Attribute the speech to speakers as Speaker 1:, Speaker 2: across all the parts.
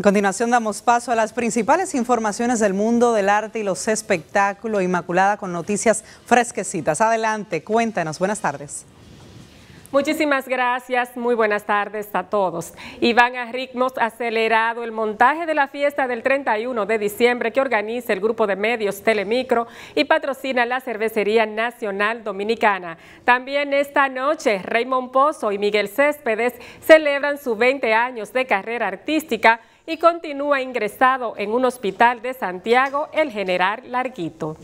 Speaker 1: A continuación damos paso a las principales informaciones del mundo del arte y los espectáculos. Inmaculada con noticias fresquecitas. Adelante, cuéntanos. Buenas tardes.
Speaker 2: Muchísimas gracias, muy buenas tardes a todos. Y van a ritmos acelerado el montaje de la fiesta del 31 de diciembre que organiza el grupo de medios Telemicro y patrocina la Cervecería Nacional Dominicana. También esta noche Raymond Pozo y Miguel Céspedes celebran sus 20 años de carrera artística y continúa ingresado en un hospital de Santiago el general Larguito.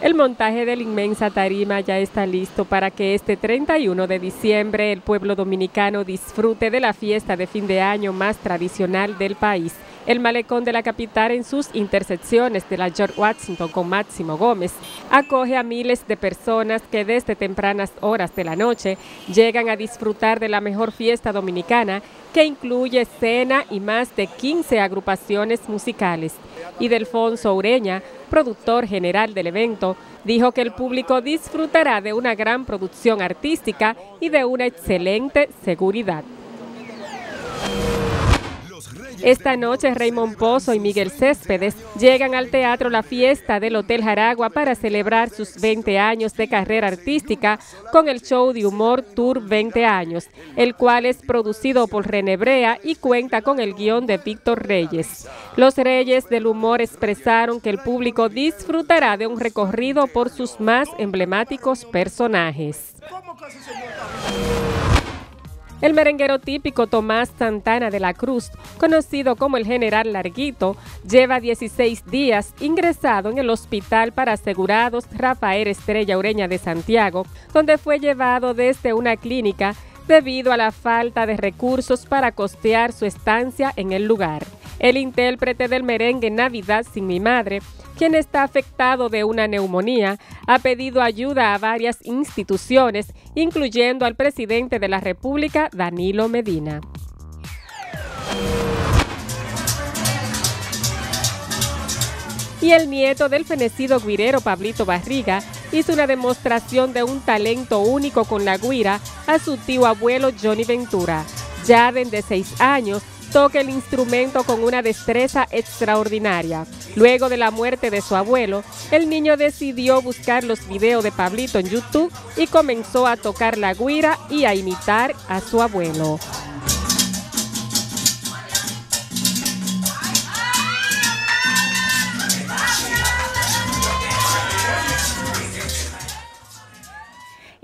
Speaker 2: El montaje de la inmensa tarima ya está listo para que este 31 de diciembre el pueblo dominicano disfrute de la fiesta de fin de año más tradicional del país. El malecón de la capital en sus intersecciones de la George Washington con Máximo Gómez acoge a miles de personas que desde tempranas horas de la noche llegan a disfrutar de la mejor fiesta dominicana que incluye escena y más de 15 agrupaciones musicales. Y Delfonso Ureña, productor general del evento, dijo que el público disfrutará de una gran producción artística y de una excelente seguridad. Esta noche Raymond Pozo y Miguel Céspedes llegan al Teatro La Fiesta del Hotel Jaragua para celebrar sus 20 años de carrera artística con el show de humor Tour 20 años, el cual es producido por René Brea y cuenta con el guion de Víctor Reyes. Los Reyes del Humor expresaron que el público disfrutará de un recorrido por sus más emblemáticos personajes. El merenguero típico Tomás Santana de la Cruz, conocido como el General Larguito, lleva 16 días ingresado en el Hospital para Asegurados Rafael Estrella Ureña de Santiago, donde fue llevado desde una clínica debido a la falta de recursos para costear su estancia en el lugar. El intérprete del merengue Navidad sin mi madre quien está afectado de una neumonía, ha pedido ayuda a varias instituciones, incluyendo al presidente de la República, Danilo Medina. Y el nieto del fenecido guirero Pablito Barriga hizo una demostración de un talento único con la guira a su tío abuelo Johnny Ventura. Jaden, de seis años, toca el instrumento con una destreza extraordinaria. Luego de la muerte de su abuelo, el niño decidió buscar los videos de Pablito en YouTube y comenzó a tocar la guira y a imitar a su abuelo.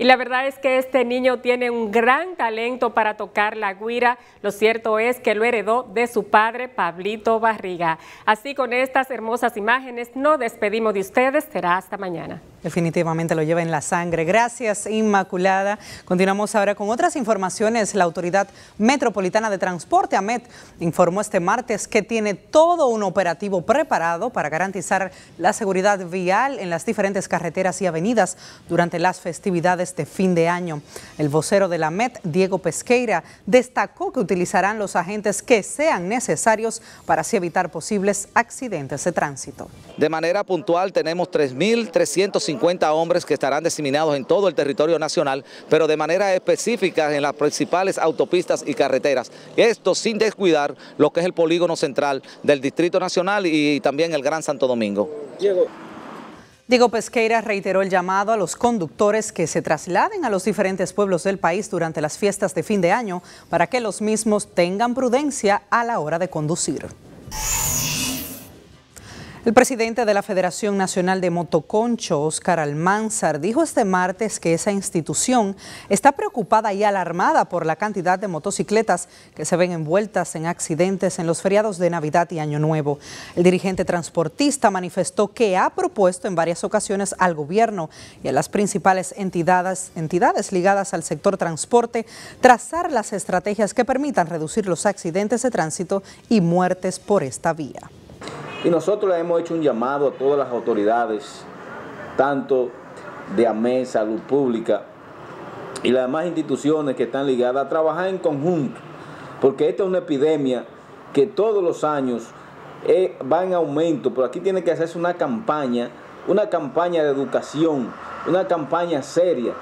Speaker 2: Y la verdad es que este niño tiene un gran talento para tocar la guira. Lo cierto es que lo heredó de su padre, Pablito Barriga. Así con estas hermosas imágenes, nos despedimos de ustedes. Será hasta mañana.
Speaker 1: Definitivamente lo lleva en la sangre. Gracias, Inmaculada. Continuamos ahora con otras informaciones. La Autoridad Metropolitana de Transporte, AMET, informó este martes que tiene todo un operativo preparado para garantizar la seguridad vial en las diferentes carreteras y avenidas durante las festividades de fin de año. El vocero de la AMET, Diego Pesqueira, destacó que utilizarán los agentes que sean necesarios para así evitar posibles accidentes de tránsito.
Speaker 3: De manera puntual tenemos 3.350 50 hombres que estarán diseminados en todo el territorio nacional, pero de manera específica en las principales autopistas y carreteras. Esto sin descuidar lo que es el polígono central del Distrito Nacional y también el Gran Santo Domingo.
Speaker 1: Diego. Diego Pesqueira reiteró el llamado a los conductores que se trasladen a los diferentes pueblos del país durante las fiestas de fin de año para que los mismos tengan prudencia a la hora de conducir. El presidente de la Federación Nacional de Motoconcho, Oscar Almanzar, dijo este martes que esa institución está preocupada y alarmada por la cantidad de motocicletas que se ven envueltas en accidentes en los feriados de Navidad y Año Nuevo. El dirigente transportista manifestó que ha propuesto en varias ocasiones al gobierno y a las principales entidades, entidades ligadas al sector transporte trazar las estrategias que permitan reducir los accidentes de tránsito y muertes por esta vía.
Speaker 4: Y nosotros le hemos hecho un llamado a todas las autoridades, tanto de AMES, Salud Pública y las demás instituciones que están ligadas a trabajar en conjunto, porque esta es una epidemia que todos los años eh, va en aumento, pero aquí tiene que hacerse una campaña, una campaña de educación, una campaña seria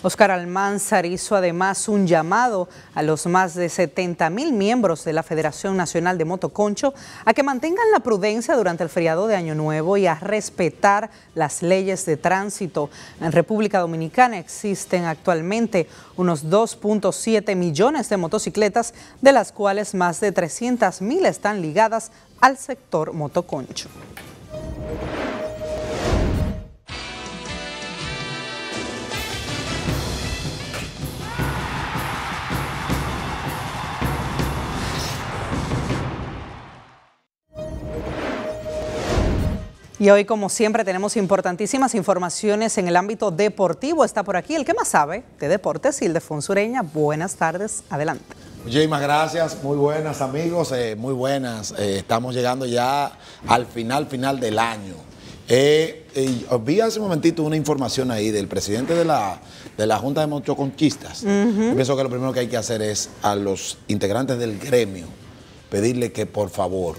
Speaker 1: Oscar Almanzar hizo además un llamado a los más de 70 mil miembros de la Federación Nacional de Motoconcho a que mantengan la prudencia durante el feriado de Año Nuevo y a respetar las leyes de tránsito. En República Dominicana existen actualmente unos 2.7 millones de motocicletas, de las cuales más de 300 mil están ligadas al sector motoconcho. Y hoy, como siempre, tenemos importantísimas informaciones en el ámbito deportivo. Está por aquí el que más sabe de deportes, Ildefonso Ureña. Buenas tardes, adelante.
Speaker 5: Muchísimas gracias, muy buenas amigos, eh, muy buenas. Eh, estamos llegando ya al final, final del año. Eh, vi hace un momentito una información ahí del presidente de la, de la Junta de Motoconchistas. Pienso que lo primero que hay que hacer es a los integrantes del gremio pedirle que por favor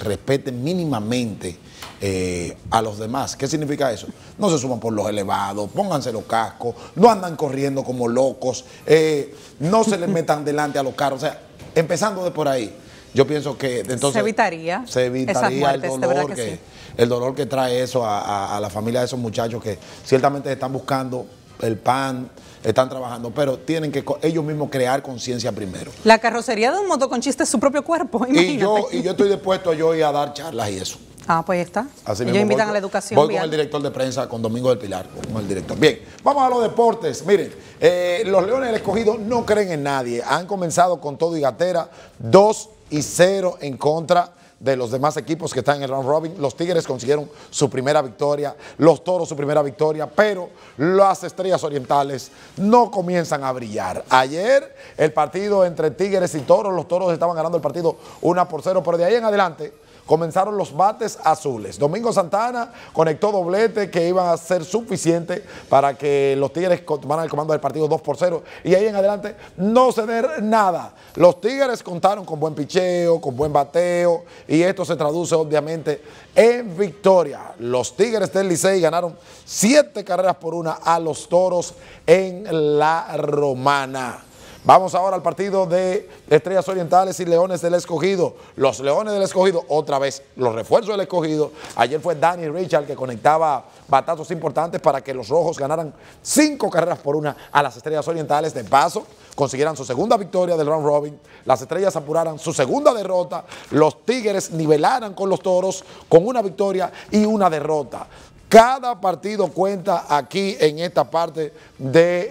Speaker 5: respeten mínimamente eh, a los demás. ¿Qué significa eso? No se suban por los elevados, pónganse los cascos, no andan corriendo como locos, eh, no se les metan delante a los carros. O sea, empezando de por ahí, yo pienso que entonces...
Speaker 1: Se evitaría.
Speaker 5: Se evitaría el dolor que, el dolor que trae eso a, la familia de esos muchachos que ciertamente están buscando el pan, están trabajando, pero tienen que ellos mismos crear conciencia primero.
Speaker 1: La carrocería de un motoconchista es su propio cuerpo.
Speaker 5: Y yo, y yo estoy dispuesto yo a dar charlas y eso.
Speaker 1: Ah, pues está. Ellos invitan a la educación.
Speaker 5: Voy con el director de prensa, con Domingo del Pilar, con el director. Bien, vamos a los deportes. Miren, eh, los Leones del Escogido no creen en nadie. Han comenzado con todo y gatera, 2 y 0 en contra de los demás equipos que están en el round robin. Los Tigres consiguieron su primera victoria, los Toros su primera victoria, pero las Estrellas Orientales no comienzan a brillar. Ayer el partido entre Tigres y Toros, los Toros estaban ganando el partido 1 por 0, pero de ahí en adelante comenzaron los bates azules. Domingo Santana conectó doblete que iba a ser suficiente para que los Tigres tomaran el comando del partido 2 por 0 y ahí en adelante no ceder nada. Los Tigres contaron con buen picheo, con buen bateo y esto se traduce obviamente en victoria. Los Tigres del Licey ganaron siete carreras por una a los Toros en la Romana. Vamos ahora al partido de Estrellas Orientales y Leones del Escogido. Los Leones del Escogido, otra vez, los refuerzos del Escogido. Ayer fue Danny Richard que conectaba batazos importantes para que los rojos ganaran cinco carreras por una a las Estrellas Orientales. De paso, consiguieran su segunda victoria del round robin. Las Estrellas apuraran su segunda derrota. Los Tigres nivelaran con los Toros con una victoria y una derrota. Cada partido cuenta aquí en esta parte del de,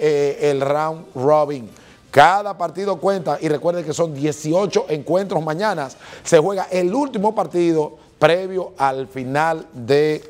Speaker 5: eh, round robin. Cada partido cuenta y recuerden que son 18 encuentros mañana. Se juega el último partido previo al final de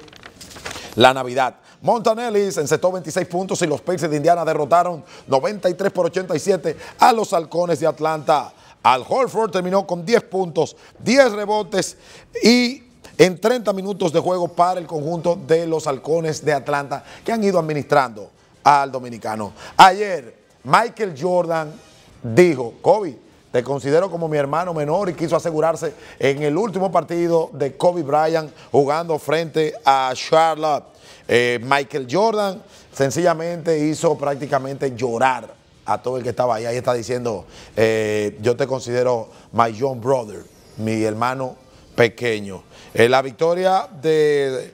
Speaker 5: la Navidad. Montanelli encestó 26 puntos y los Pacers de Indiana derrotaron 93 por 87 a los Halcones de Atlanta. Al Holford terminó con 10 puntos, 10 rebotes y en 30 minutos de juego para el conjunto de los Halcones de Atlanta que han ido administrando al dominicano. Ayer Michael Jordan dijo, Kobe, te considero como mi hermano menor y quiso asegurarse en el último partido de Kobe Bryant jugando frente a Charlotte. Eh, Michael Jordan sencillamente hizo prácticamente llorar a todo el que estaba ahí. Ahí está diciendo, eh, yo te considero my young brother, mi hermano pequeño. Eh, la victoria de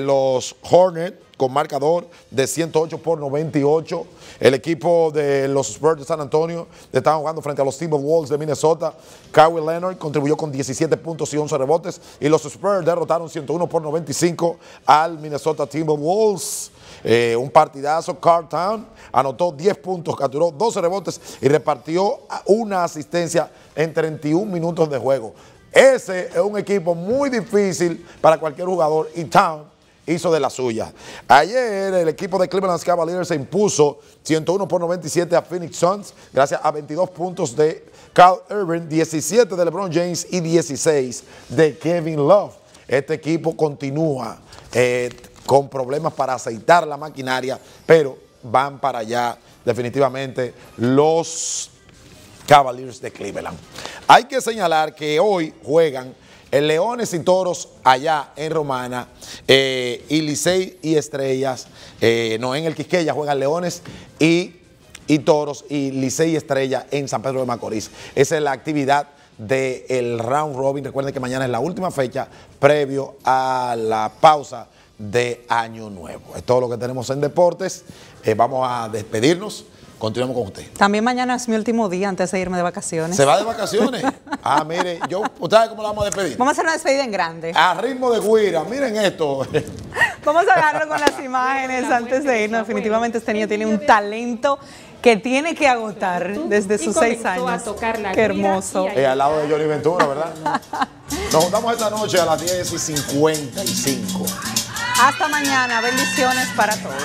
Speaker 5: los Hornets con marcador de 108 por 98. El equipo de los Spurs de San Antonio estaban jugando frente a los Timberwolves de Minnesota. Kawhi Leonard contribuyó con 17 puntos y 11 rebotes. Y los Spurs derrotaron 101 por 95 al Minnesota Timberwolves. Eh, un partidazo. Cartown anotó 10 puntos, capturó 12 rebotes y repartió una asistencia en 31 minutos de juego. Ese es un equipo muy difícil para cualquier jugador y Town hizo de la suya. Ayer el equipo de Cleveland Cavaliers se impuso 101 por 97 a Phoenix Suns gracias a 22 puntos de Carl Irving, 17 de LeBron James y 16 de Kevin Love. Este equipo continúa eh, con problemas para aceitar la maquinaria, pero van para allá definitivamente los Cavaliers de Cleveland. Hay que señalar que hoy juegan El Leones y Toros allá en Romana eh, y Licey y Estrellas, eh, no en el Quisqueya juegan Leones y, y Toros y Licey y Estrella en San Pedro de Macorís. Esa es la actividad del round robin. Recuerden que mañana es la última fecha previo a la pausa de Año Nuevo. Es todo lo que tenemos en deportes. Eh, vamos a despedirnos. Continuamos con usted.
Speaker 1: También mañana es mi último día antes de irme de vacaciones.
Speaker 5: ¿Se va de vacaciones? ah, mire, yo, ¿usted sabe cómo la vamos a despedir?
Speaker 1: Vamos a hacer una despedida en grande.
Speaker 5: A ritmo de guira, miren esto.
Speaker 1: vamos a verlo con las imágenes antes de irnos. Definitivamente este niño tiene un talento que tiene que agotar desde sus seis años. Qué hermoso.
Speaker 5: Y al lado de Johnny Ventura, ¿verdad? Nos juntamos esta noche a las 10 y 55.
Speaker 1: Hasta mañana. Bendiciones para todos.